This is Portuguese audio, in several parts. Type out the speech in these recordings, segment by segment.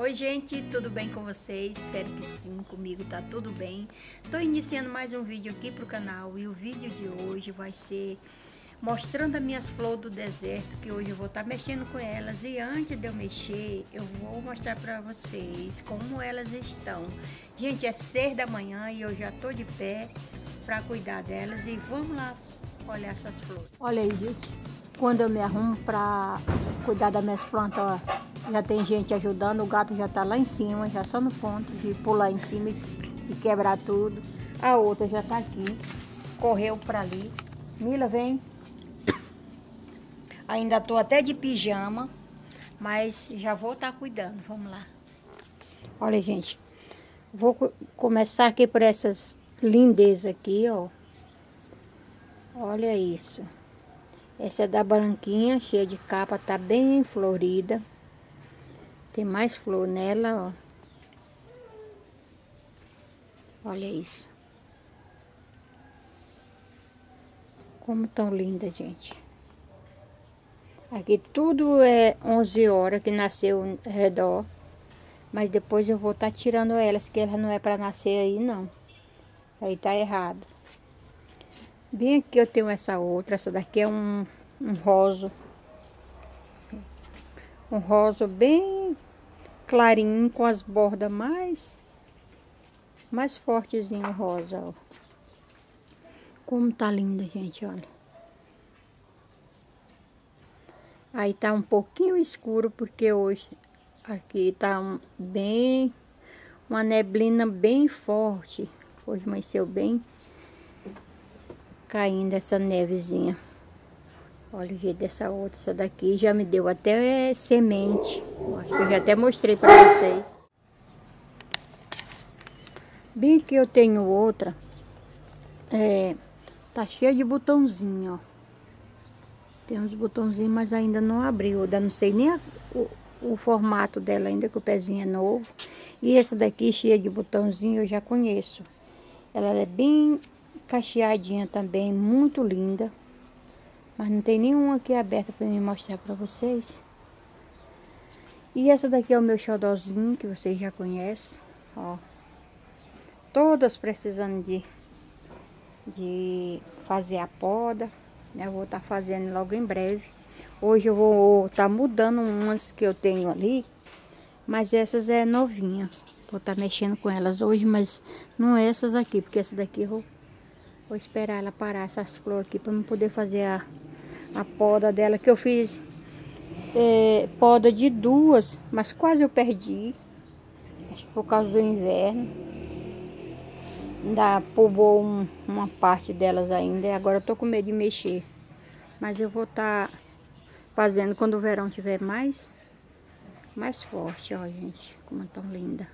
Oi gente, tudo bem com vocês? Espero que sim, comigo tá tudo bem. Estou iniciando mais um vídeo aqui pro canal e o vídeo de hoje vai ser mostrando as minhas flores do deserto, que hoje eu vou estar tá mexendo com elas e antes de eu mexer, eu vou mostrar para vocês como elas estão. Gente, é seis da manhã e eu já tô de pé para cuidar delas e vamos lá olhar essas flores. Olha aí, gente, quando eu me arrumo para cuidar das minhas plantas, ó, já tem gente ajudando, o gato já tá lá em cima, já só no ponto de pular em cima e quebrar tudo. A outra já tá aqui, correu para ali. Mila, vem. Ainda tô até de pijama, mas já vou estar tá cuidando. Vamos lá. Olha, gente, vou começar aqui por essas lindezas aqui, ó. Olha isso. Essa é da branquinha, cheia de capa, tá bem florida. Tem mais flor nela, ó. Olha isso. Como tão linda, gente. Aqui tudo é 11 horas que nasceu ao redor. Mas depois eu vou estar tá tirando elas, que ela não é para nascer aí, não. Aí tá errado. Bem aqui eu tenho essa outra. Essa daqui é um, um rosa um rosa bem clarinho com as bordas mais mais fortezinho rosa, ó. Como tá linda, gente, olha. Aí tá um pouquinho escuro porque hoje aqui tá um, bem uma neblina bem forte. Hoje amanheceu bem caindo essa nevezinha. Olha o jeito dessa outra. Essa daqui já me deu até semente. Acho que eu já até mostrei para vocês. Bem que eu tenho outra. É, tá cheia de botãozinho, ó. Tem uns botãozinhos, mas ainda não abriu. Eu não sei nem a, o, o formato dela ainda, que o pezinho é novo. E essa daqui, cheia de botãozinho, eu já conheço. Ela é bem cacheadinha também, muito linda. Mas não tem nenhuma aqui aberta para me mostrar para vocês. E essa daqui é o meu xodózinho, que vocês já conhecem, ó. Todas precisando de, de fazer a poda, né? Eu vou estar tá fazendo logo em breve. Hoje eu vou estar tá mudando umas que eu tenho ali, mas essas é novinha. Vou estar tá mexendo com elas hoje, mas não é essas aqui, porque essa daqui eu vou, vou esperar ela parar essas flores aqui para eu poder fazer a a poda dela que eu fiz é, poda de duas, mas quase eu perdi. Acho que por causa do inverno. Ainda pulou um, uma parte delas ainda e agora eu tô com medo de mexer. Mas eu vou estar tá fazendo quando o verão tiver mais mais forte, ó, gente, como é tão linda.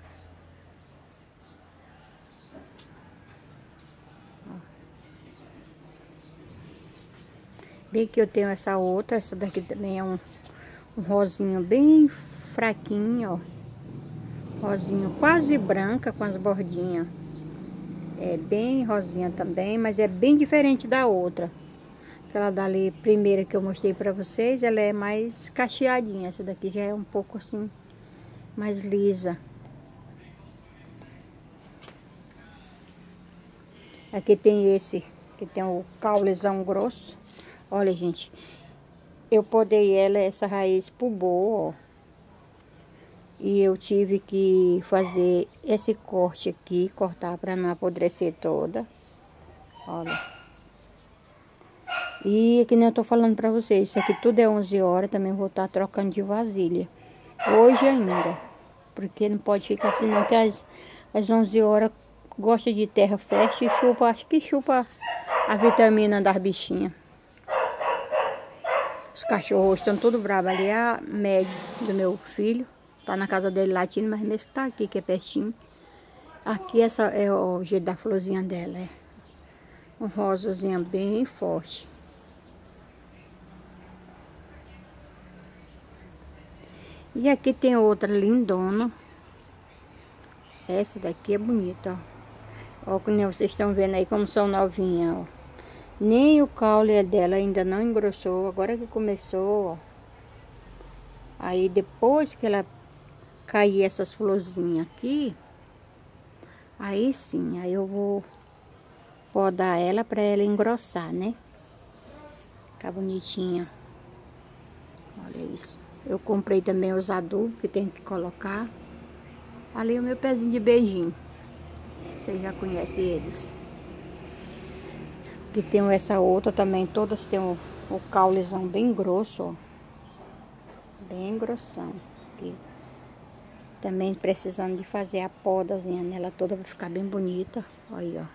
Bem que eu tenho essa outra, essa daqui também é um, um rosinho bem fraquinho, ó. Rosinho quase branca com as bordinhas. É bem rosinha também, mas é bem diferente da outra. Aquela dali primeira que eu mostrei pra vocês, ela é mais cacheadinha. Essa daqui já é um pouco assim, mais lisa. Aqui tem esse, que tem o caulezão grosso. Olha, gente, eu podei ela, essa raiz pulou, ó. E eu tive que fazer esse corte aqui, cortar para não apodrecer toda. Olha. E que nem eu tô falando para vocês, isso aqui tudo é 11 horas, também vou estar tá trocando de vasilha. Hoje ainda. Porque não pode ficar assim não, que às, às 11 horas gosta de terra fértil e chupa, acho que chupa a vitamina das bichinhas. Os cachorros estão tudo bravos. Ali é a média do meu filho. Tá na casa dele latindo, mas mesmo tá aqui, que é pertinho. Aqui essa é o jeito da florzinha dela, é. Um rosazinha bem forte. E aqui tem outra lindona. Essa daqui é bonita, ó. Ó, como vocês estão vendo aí como são novinhas, ó. Nem o caule dela ainda não engrossou, agora que começou, ó. Aí depois que ela cair essas florzinhas aqui, aí sim, aí eu vou podar ela para ela engrossar, né? Ficar bonitinha. Olha isso. Eu comprei também os adubos que tem que colocar. Ali é o meu pezinho de beijinho. Vocês já conhecem eles. E tem essa outra também, todas têm o, o caulezão bem grosso, ó. Bem grossão. Aqui. Também precisando de fazer a podazinha nela toda para ficar bem bonita. Aí, ó.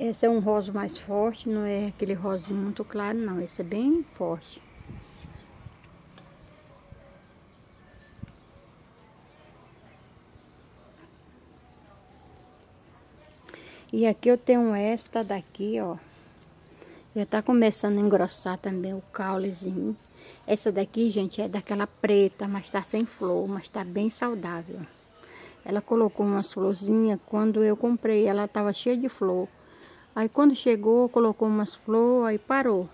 Esse é um rosa mais forte, não é aquele rosinho muito claro, não. Esse é bem forte. E aqui eu tenho esta daqui, ó. Já tá começando a engrossar também o caulezinho. Essa daqui, gente, é daquela preta, mas tá sem flor, mas tá bem saudável. Ela colocou umas florzinhas, quando eu comprei, ela tava cheia de flor. Aí quando chegou, colocou umas flores, aí parou.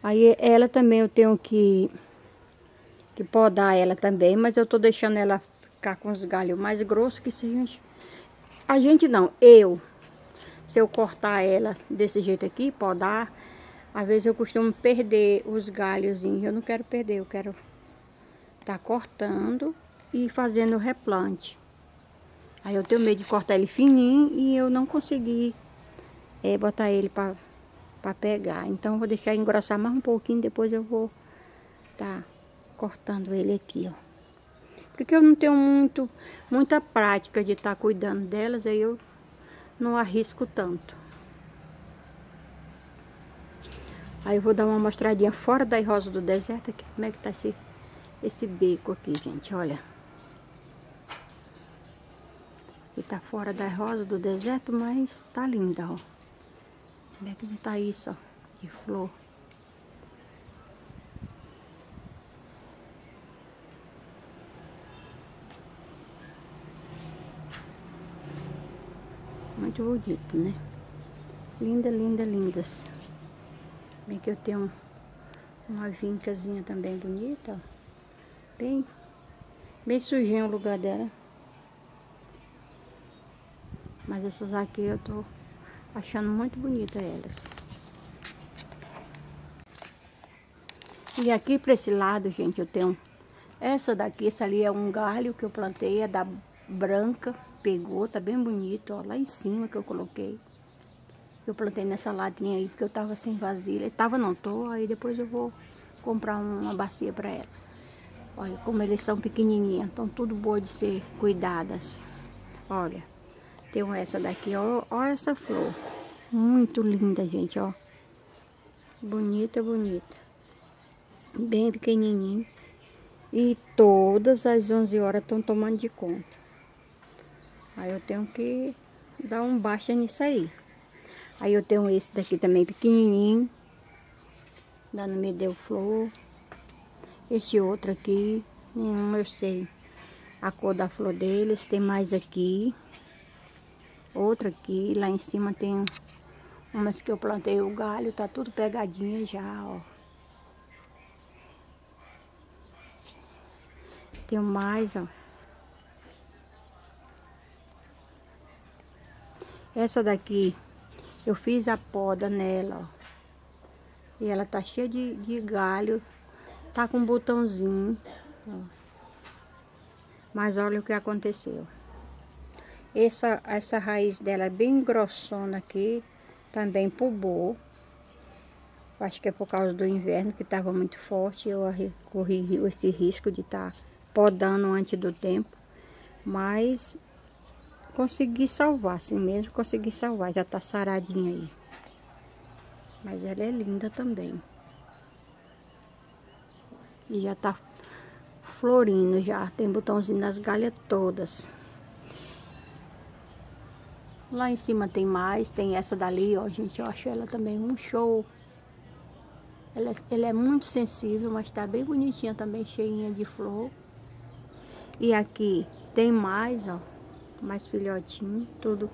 Aí ela também eu tenho que, que podar ela também, mas eu tô deixando ela ficar com os galhos mais grossos que se a gente não, eu. Se eu cortar ela desse jeito aqui, podar, às vezes eu costumo perder os galhos. Eu não quero perder, eu quero tá cortando e fazendo o replante. Aí eu tenho medo de cortar ele fininho e eu não consegui é, botar ele para pegar. Então vou deixar engrossar mais um pouquinho, depois eu vou tá cortando ele aqui, ó. Porque eu não tenho muito, muita prática de estar tá cuidando delas, aí eu não arrisco tanto. Aí eu vou dar uma mostradinha fora das rosas do deserto aqui, como é que tá esse, esse beco aqui, gente, olha. Aqui tá fora das rosas do deserto, mas tá linda, ó. Como é que tá isso, ó, de flor. Muito bonito, né? Linda, linda, lindas. Bem que eu tenho uma vincazinha também bonita, ó. Bem, bem sujinho o lugar dela. Mas essas aqui eu tô achando muito bonita elas. E aqui para esse lado, gente, eu tenho essa daqui, essa ali é um galho que eu plantei, é da branca pegou, tá bem bonito, ó, lá em cima que eu coloquei. Eu plantei nessa latinha aí, porque eu tava sem vasilha. Tava não, tô, aí depois eu vou comprar uma bacia pra ela. Olha como eles são pequenininhas, estão tudo boa de ser cuidadas. Olha, tem essa daqui, ó, ó essa flor. Muito linda, gente, ó. Bonita, bonita. Bem pequenininho. E todas as 11 horas estão tomando de conta. Aí eu tenho que dar um baixa nisso aí. Aí eu tenho esse daqui também pequenininho. Ainda não me deu flor. Este outro aqui, nenhum eu sei a cor da flor deles. Tem mais aqui. Outro aqui. Lá em cima tem umas que eu plantei o galho. Tá tudo pegadinha já, ó. Tem mais, ó. Essa daqui, eu fiz a poda nela, ó. E ela tá cheia de, de galho. Tá com um botãozinho, ó. Mas olha o que aconteceu. Essa, essa raiz dela é bem grossona aqui. Também pulbou. Acho que é por causa do inverno que estava muito forte. Eu corri esse risco de estar tá podando antes do tempo. Mas consegui salvar, assim mesmo consegui salvar, já tá saradinha aí. Mas ela é linda também. E já tá florindo já, tem botãozinho nas galhas todas. Lá em cima tem mais, tem essa dali, ó, gente, eu acho ela também um show. Ela, ela é muito sensível, mas tá bem bonitinha também, cheinha de flor. E aqui tem mais, ó mais filhotinho, tudo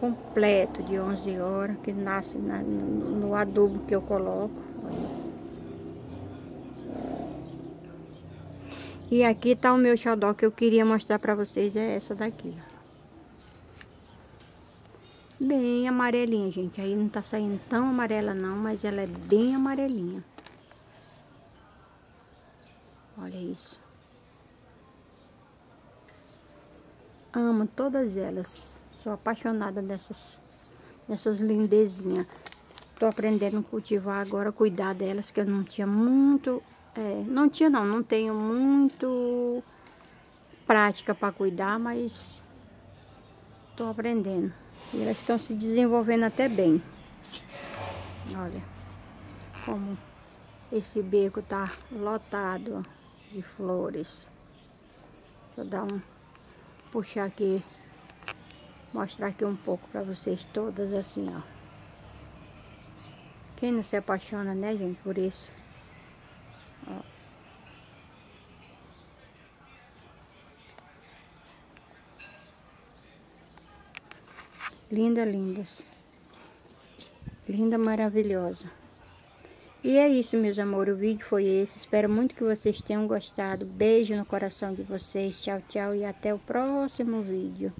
completo de 11 horas, que nasce na, no, adubo que eu coloco. E aqui tá o meu xodó que eu queria mostrar pra vocês, é essa daqui, ó. Bem amarelinha, gente. Aí não tá saindo tão amarela não, mas ela é bem amarelinha. Olha isso. Amo todas elas. Sou apaixonada dessas, dessas lindezinhas. Tô aprendendo a cultivar agora, cuidar delas, que eu não tinha muito... É, não tinha não, não tenho muito prática para cuidar, mas tô aprendendo. E elas estão se desenvolvendo até bem. Olha como esse beco tá lotado de flores. Vou dar um puxar aqui, mostrar aqui um pouco para vocês todas assim, ó. Quem não se apaixona, né, gente, por isso? Ó. Linda, lindas. Linda, maravilhosa. E é isso, meus amores. O vídeo foi esse. Espero muito que vocês tenham gostado. Beijo no coração de vocês. Tchau, tchau. E até o próximo vídeo.